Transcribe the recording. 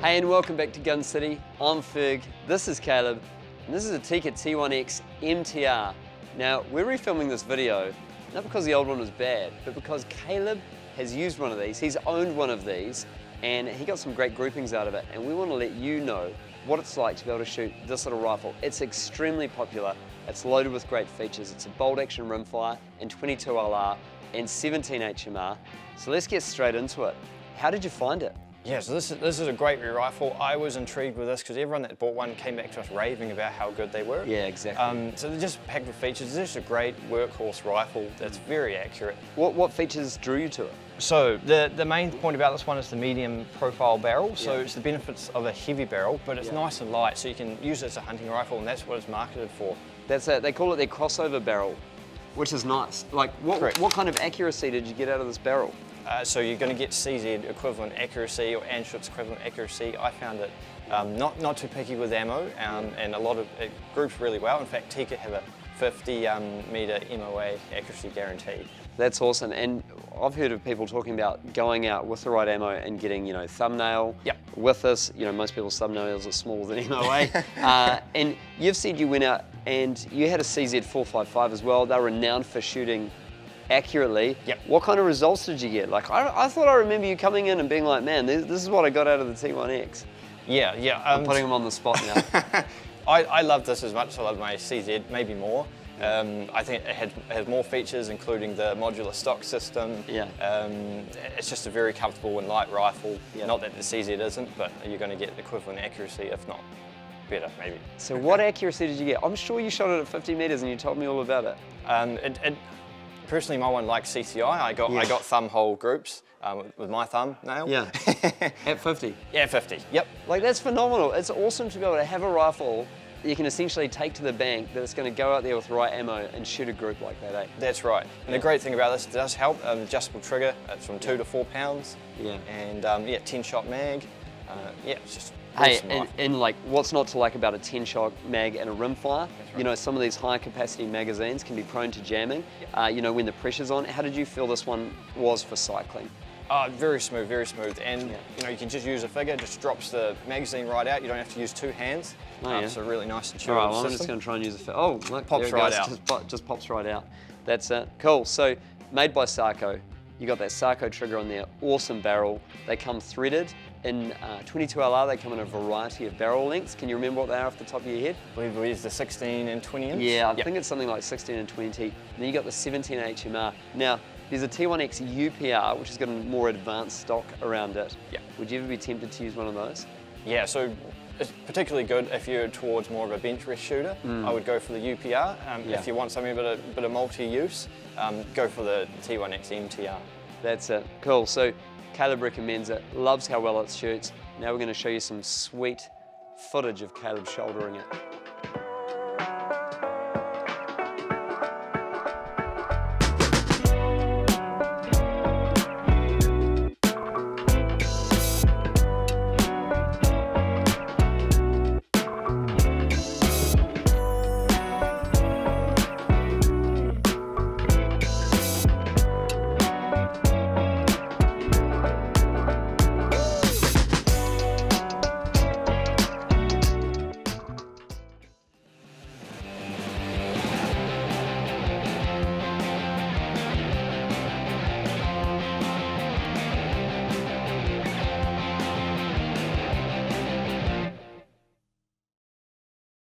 Hey and welcome back to Gun City. I'm Ferg, this is Caleb, and this is a Tikka T1X MTR. Now, we're refilming this video, not because the old one was bad, but because Caleb has used one of these, he's owned one of these, and he got some great groupings out of it, and we want to let you know what it's like to be able to shoot this little rifle. It's extremely popular, it's loaded with great features. It's a bolt action rimfire and 22 LR and 17 HMR. So let's get straight into it. How did you find it? Yeah, so this is, this is a great rifle. I was intrigued with this because everyone that bought one came back to us raving about how good they were. Yeah, exactly. Um, so they're just packed with features. It's just a great workhorse rifle that's very accurate. What, what features drew you to it? So the, the main point about this one is the medium profile barrel. So Yeah. it's the benefits of a heavy barrel, but it's Yeah. nice and light, so you can use it as a hunting rifle, and that's what it's marketed for. That's it. They call it their crossover barrel, which is nice. Like, what, Correct. what kind of accuracy did you get out of this barrel? Uh, so you're going to get CZ equivalent accuracy or Anschutz equivalent accuracy. I found it um, not, not too picky with ammo um, and a lot of it groups really well. In fact, Tikka have a 50 um, meter MOA accuracy guarantee. That's awesome. And I've heard of people talking about going out with the right ammo and getting, you know, thumbnail Yep. with this. You know, most people's thumbnails are smaller than MOA. uh, and you've said you went out and you had a CZ455 as well. They're renowned for shooting accurately. Yep. What kind of results did you get? Like, I, I thought I remember you coming in and being like, man, this, this is what I got out of the T1X. Yeah, yeah. I'm Um, putting them on the spot now. I, I love this as much as I love my CZ, maybe more. Um, I think it, had, has more features, including the modular stock system. Yeah. Um, it's just a very comfortable and light rifle. Yeah. Not that the CZ isn't, but you're going to get equivalent accuracy, if not better, maybe. so what accuracy did you get? I'm sure you shot it at 50 meters and you told me all about it. Um, it, it, personally, my one likes CCI. I got Yeah. I got thumb hole groups um, with- my thumb thumbnail. Yeah. At 50. yeah, 50. Yep. Like that's phenomenal. It's awesome to be able to have a rifle that you can essentially take to the bank that it's going to go out there with the right ammo and shoot a group like that, eh? That's right. And the great thing about this, it does help. Um, adjustable trigger. It's from two to four pounds. Yeah. And um, yeah, 10 shot mag. Uh, yeah, it's just Hey, and, and like, what's not to like about a 10 shot mag and a rimfire? right. You know, some of these high capacity magazines can be prone to jamming. Uh, you know, when the pressure's on. How did you feel this one was for cycling? Oh, very smooth, very smooth. And Yeah. you know, you can just use a figure, just drops the magazine right out. You don't have to use two hands. Oh, Um, yeah. So really nice and All chill right, well, I'm just going to try and use a. Fi- oh, look, Pops right goes. out. Just, just pops right out. That's it. Cool. So, made by Sako. You got that Sako trigger on there. Awesome barrel. They come threaded. In uh, 22LR, they come in a variety of barrel lengths. Can you remember what they are off the top of your head? I believe it is use the 16 and 20 inch. Yeah, I Yep. think it's something like 16 and 20. And then you got the 17 HMR. Now, there's a T1X UPR, which has got a more advanced stock around it. Yeah. Would you ever be tempted to use one of those? Yeah, so it's particularly good if you're towards more of a bench rest shooter. I would go for the UPR. Um, Mm. Yeah. If you want something a bit of, bit of multi-use, um, go for the T1X MTR. That's it. Cool. So Caleb recommends it, loves how well it shoots. Now we're going to show you some sweet footage of Caleb shouldering it.